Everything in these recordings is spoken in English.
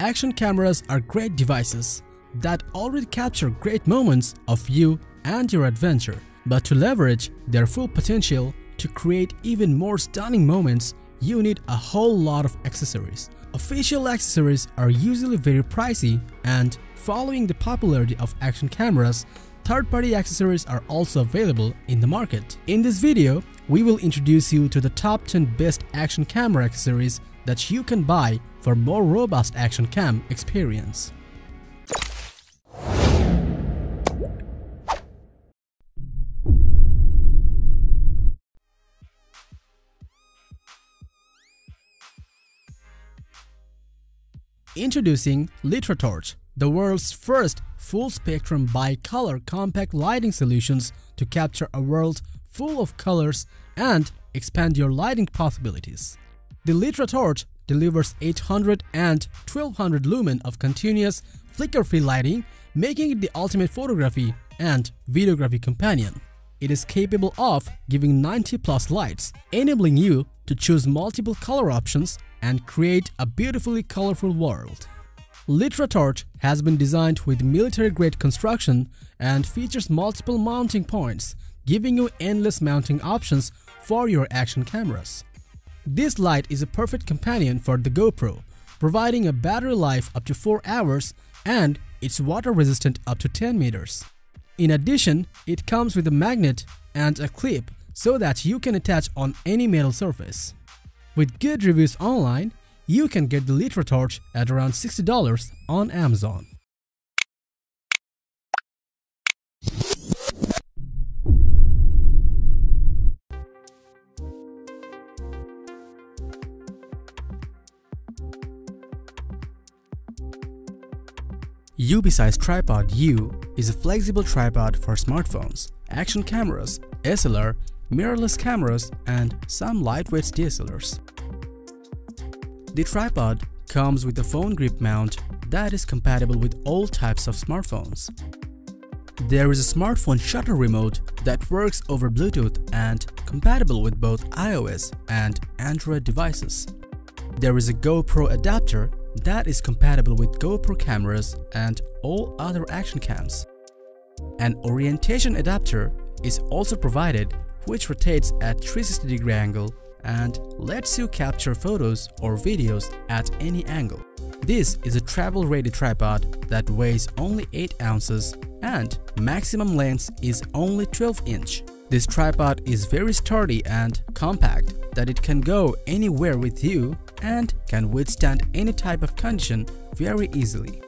Action cameras are great devices that already capture great moments of you and your adventure. But to leverage their full potential to create even more stunning moments, you need a whole lot of accessories. Official accessories are usually very pricey and following the popularity of action cameras, third-party accessories are also available in the market. In this video, we will introduce you to the top 10 best action camera accessories that you can buy for more robust action cam experience. Introducing LitraTorch, the world's first full-spectrum bi-color compact lighting solutions to capture a world full of colors and expand your lighting possibilities. The LitraTorch delivers 800 and 1200 lumen of continuous flicker-free lighting, making it the ultimate photography and videography companion. It is capable of giving 90 plus lights, enabling you to choose multiple color options and create a beautifully colorful world. LitraTorch has been designed with military-grade construction and features multiple mounting points, giving you endless mounting options for your action cameras. This light is a perfect companion for the GoPro, providing a battery life up to 4 hours and it's water resistant up to 10 meters. In addition, it comes with a magnet and a clip so that you can attach on any metal surface. With good reviews online, you can get the LitraTorch at around $60 on Amazon. UBeesize Tripod U is a flexible tripod for smartphones, action cameras, SLR, mirrorless cameras, and some lightweight DSLRs. The tripod comes with a phone grip mount that is compatible with all types of smartphones. There is a smartphone shutter remote that works over Bluetooth and compatible with both iOS and Android devices. There is a GoPro adapter that is compatible with GoPro cameras and all other action cams. An orientation adapter is also provided which rotates at 360 degree angle and lets you capture photos or videos at any angle. This is a travel-ready tripod that weighs only 8 ounces and maximum length is only 12 inch. This tripod is very sturdy and compact that it can go anywhere with you and can withstand any type of condition very easily.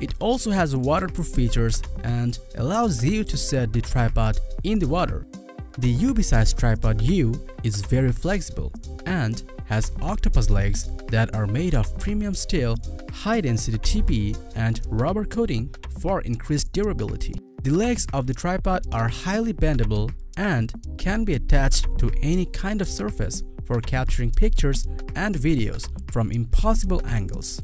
It also has waterproof features and allows you to set the tripod in the water. The UBeesize Tripod U is very flexible and has octopus legs that are made of premium steel, high-density TPE and rubber coating for increased durability. The legs of the tripod are highly bendable and can be attached to any kind of surface for capturing pictures and videos from impossible angles.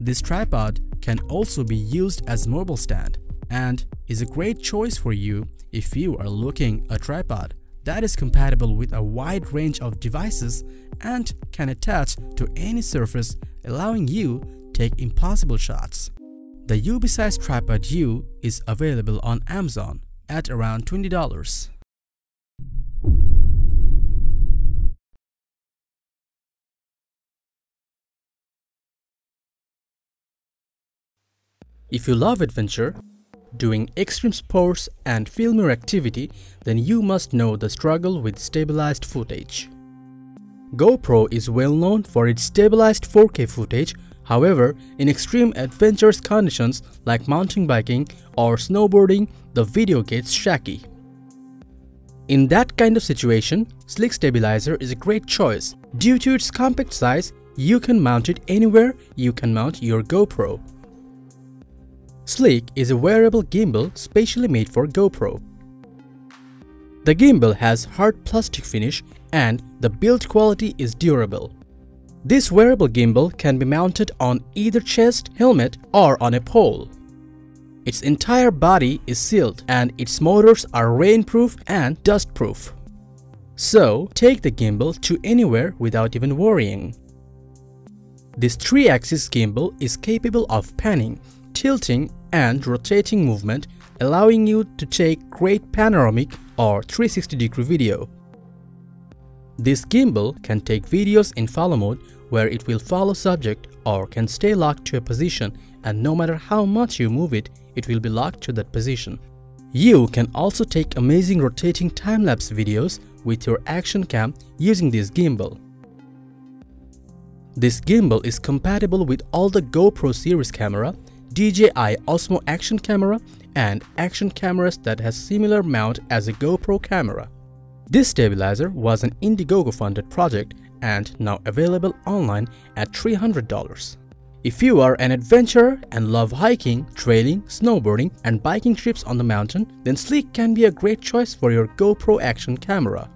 This tripod can also be used as mobile stand and is a great choice for you if you are looking a tripod that is compatible with a wide range of devices and can attach to any surface allowing you take impossible shots. The UBeesize Tripod U is available on Amazon at around $20. If you love adventure, doing extreme sports and filmier activity, then you must know the struggle with stabilized footage. GoPro is well known for its stabilized 4K footage, however, in extreme adventurous conditions like mountain biking or snowboarding, the video gets shaky. In that kind of situation, Slick Stabilizer is a great choice. Due to its compact size, you can mount it anywhere you can mount your GoPro. Slick is a wearable gimbal specially made for GoPro. The gimbal has hard plastic finish and the build quality is durable. This wearable gimbal can be mounted on either chest, helmet or on a pole. Its entire body is sealed and its motors are rainproof and dustproof. So, take the gimbal to anywhere without even worrying. This 3-axis gimbal is capable of panning, tilting and rotating movement allowing you to take great panoramic or 360 degree video. This gimbal can take videos in follow mode where it will follow subject or can stay locked to a position and no matter how much you move it, it will be locked to that position. You can also take amazing rotating time-lapse videos with your action cam using this gimbal. This gimbal is compatible with all the GoPro series camera, DJI Osmo action camera and action cameras that has similar mount as a GoPro camera. This stabilizer was an Indiegogo funded project and now available online at $300. If you are an adventurer and love hiking, trailing, snowboarding and biking trips on the mountain, then Slick can be a great choice for your GoPro action camera.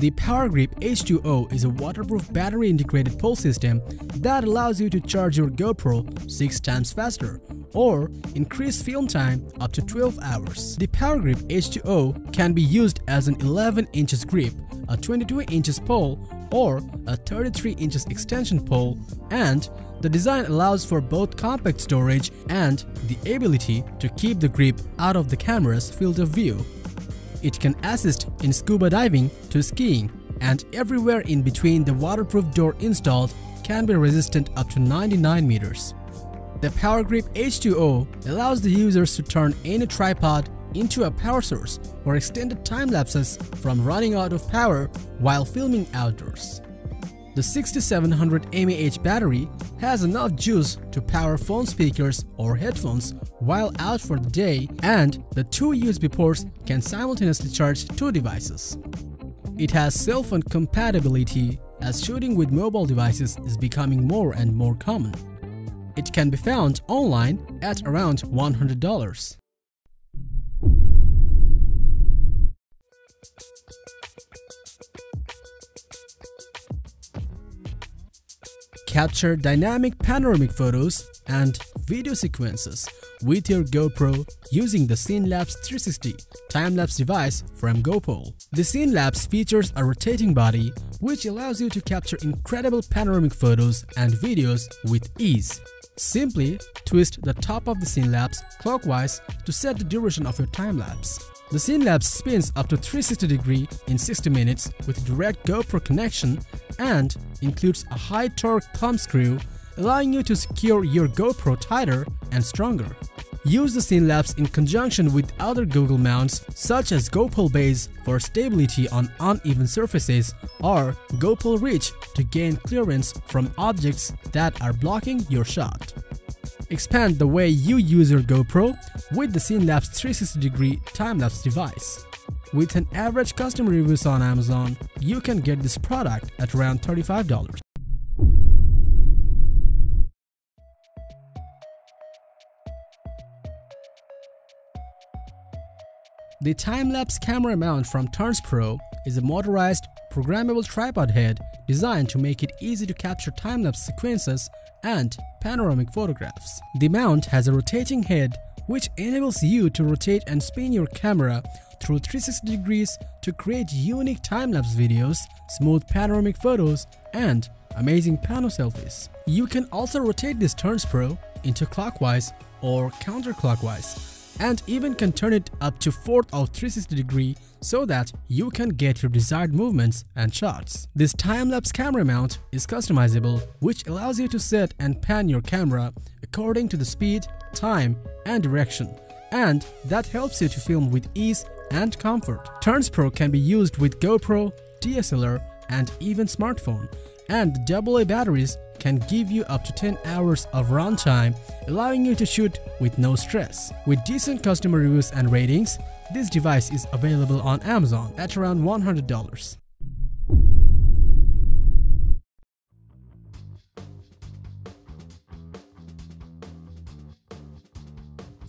The PowerGrip H2O is a waterproof battery integrated pole system that allows you to charge your GoPro 6 times faster or increase film time up to 12 hours. The PowerGrip H2O can be used as an 11 inches grip, a 22 inches pole or a 33 inches extension pole and the design allows for both compact storage and the ability to keep the grip out of the camera's field of view. It can assist in scuba diving to skiing and everywhere in between the waterproof door installed can be resistant up to 99 meters. The PowerGrip H2O allows the users to turn any tripod into a power source for extended time lapses from running out of power while filming outdoors. The 6700 mAh battery has enough juice to power phone speakers or headphones while out for the day and the two USB ports can simultaneously charge two devices. It has cell phone compatibility as shooting with mobile devices is becoming more and more common. It can be found online at around $100. Capture dynamic panoramic photos and video sequences with your GoPro using the Scenelapse 360 time-lapse device from GoPole. The Scenelapse features a rotating body which allows you to capture incredible panoramic photos and videos with ease. Simply twist the top of the Scenelapse clockwise to set the duration of your time-lapse. The Scenelapse spins up to 360 degree in 60 minutes with direct GoPro connection and includes a high torque thumb screw allowing you to secure your GoPro tighter and stronger. Use the Scenelapse in conjunction with other GoPole mounts such as GoPole Base for stability on uneven surfaces or GoPole Reach to gain clearance from objects that are blocking your shot. Expand the way you use your GoPro with the Scenelapse 360 degree time-lapse device. With an average customer reviews on Amazon, you can get this product at around $35. The time-lapse camera mount from TurnsPro is a motorized, programmable tripod head designed to make it easy to capture time-lapse sequences and panoramic photographs. The mount has a rotating head which enables you to rotate and spin your camera through 360 degrees to create unique time-lapse videos, smooth panoramic photos, and amazing pano selfies. You can also rotate this TurnsPro into clockwise or counterclockwise and even can turn it up to 4th or 360 degree so that you can get your desired movements and shots. This time-lapse camera mount is customizable which allows you to set and pan your camera according to the speed, time and direction and that helps you to film with ease and comfort. TurnsPro can be used with GoPro, DSLR and even smartphone and AA batteries can give you up to 10 hours of runtime, allowing you to shoot with no stress. With decent customer reviews and ratings, this device is available on Amazon at around $100.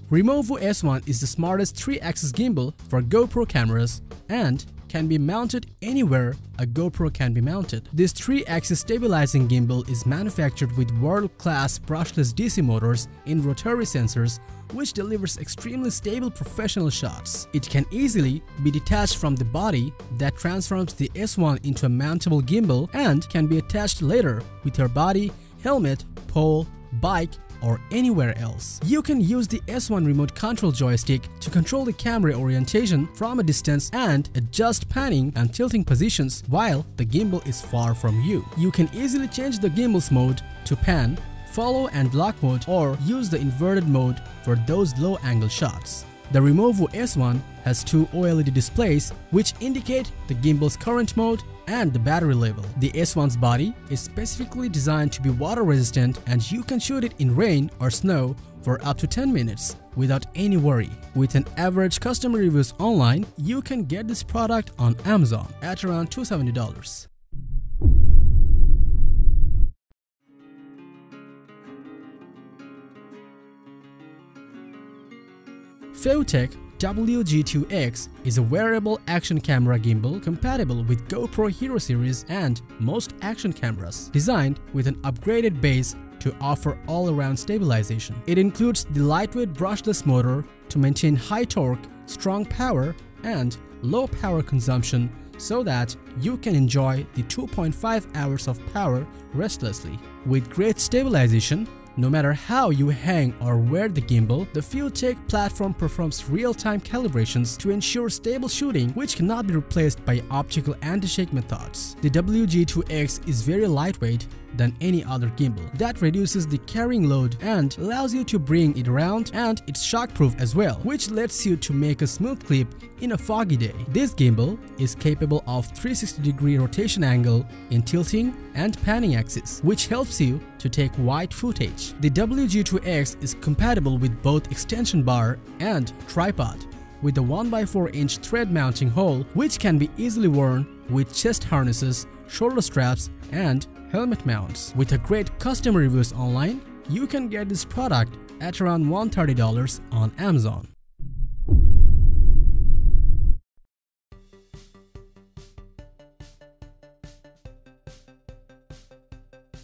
Removu S1 is the smartest 3-axis gimbal for GoPro cameras and can be mounted anywhere a GoPro can be mounted. This 3-axis stabilizing gimbal is manufactured with world-class brushless DC motors in rotary sensors which delivers extremely stable professional shots. It can easily be detached from the body that transforms the S1 into a mountable gimbal and can be attached later with your body, helmet, pole, bike or anywhere else. You can use the S1 remote control joystick to control the camera orientation from a distance and adjust panning and tilting positions while the gimbal is far from you. You can easily change the gimbal's mode to pan, follow and lock mode or use the inverted mode for those low angle shots. The Removu S1 has two OLED displays which indicate the gimbal's current mode and the battery level. The S1's body is specifically designed to be water resistant and you can shoot it in rain or snow for up to 10 minutes without any worry. With an average customer reviews online, you can get this product on Amazon at around $270. Feiyutech WG2X is a wearable action camera gimbal compatible with GoPro Hero series and most action cameras, designed with an upgraded base to offer all-around stabilization. It includes the lightweight brushless motor to maintain high torque, strong power, and low power consumption so that you can enjoy the 2.5 hours of power restlessly. With great stabilization, no matter how you hang or wear the gimbal, the Feiyutech platform performs real-time calibrations to ensure stable shooting which cannot be replaced by optical anti-shake methods. The WG2X is very lightweight than any other gimbal. That reduces the carrying load and allows you to bring it around and it's shockproof as well, which lets you to make a smooth clip in a foggy day. This gimbal is capable of 360 degree rotation angle in tilting and panning axis, which helps you to take wide footage. The WG2X is compatible with both extension bar and tripod with a 1x4 inch thread mounting hole which can be easily worn with chest harnesses, shoulder straps and helmet mounts. With a great customer reviews online, you can get this product at around $130 on Amazon.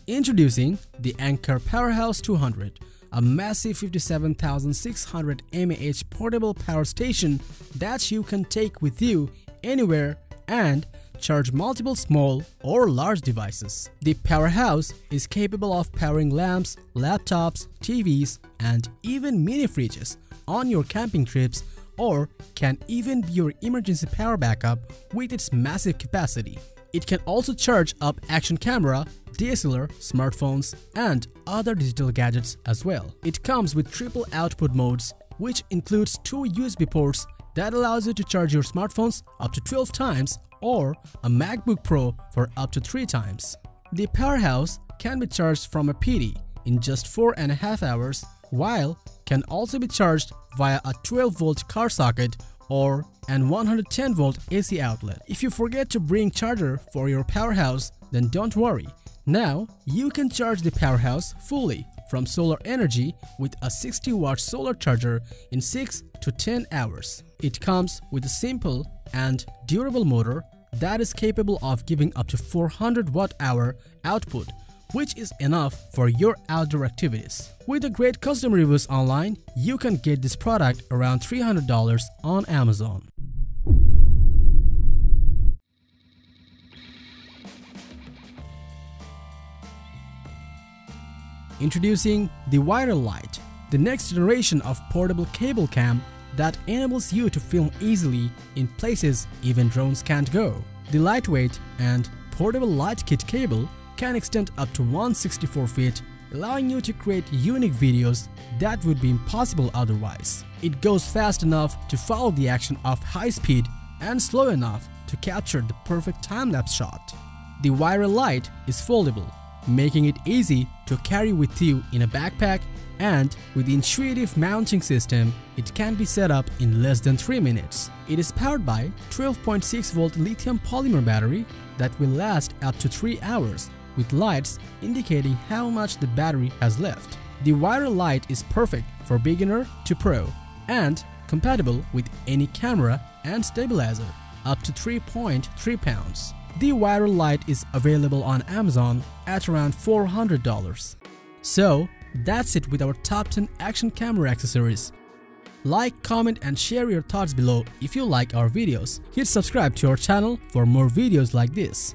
Introducing the Anker Powerhouse 200, a massive 57,600 mAh portable power station that you can take with you anywhere and charge multiple small or large devices. The Powerhouse is capable of powering lamps, laptops, TVs, and even mini fridges on your camping trips or can even be your emergency power backup with its massive capacity. It can also charge up action camera, DSLR, smartphones, and other digital gadgets as well. It comes with triple output modes which includes two USB ports that allows you to charge your smartphones up to 12 times or a MacBook Pro for up to 3 times. The Powerhouse can be charged from a PD in just 4.5 hours while can also be charged via a 12 volt car socket or an 110 volt AC outlet. If you forget to bring charger for your Powerhouse then don't worry. Now you can charge the Powerhouse fully from solar energy with a 60 watt solar charger in 6 to 10 hours. It comes with a simple and durable motor that is capable of giving up to 400 watt hour output which is enough for your outdoor activities. With the great customer reviews online, you can get this product around $300 on Amazon. Introducing the Wiral Lite, the next generation of portable cable cam that enables you to film easily in places even drones can't go. The lightweight and portable light kit cable can extend up to 164 feet, allowing you to create unique videos that would be impossible otherwise. It goes fast enough to follow the action of high speed and slow enough to capture the perfect time-lapse shot. The Wiral Lite is foldable, making it easy to carry with you in a backpack and with the intuitive mounting system, it can be set up in less than 3 minutes. It is powered by 12.6 volt lithium polymer battery that will last up to 3 hours with lights indicating how much the battery has left. The Wiral Lite is perfect for beginner to pro and compatible with any camera and stabilizer. up to 3.3 pounds. The Wiral Lite is available on Amazon at around $400. So, that's it with our top 10 action camera accessories. Like, comment and share your thoughts below if you like our videos. Hit subscribe to our channel for more videos like this.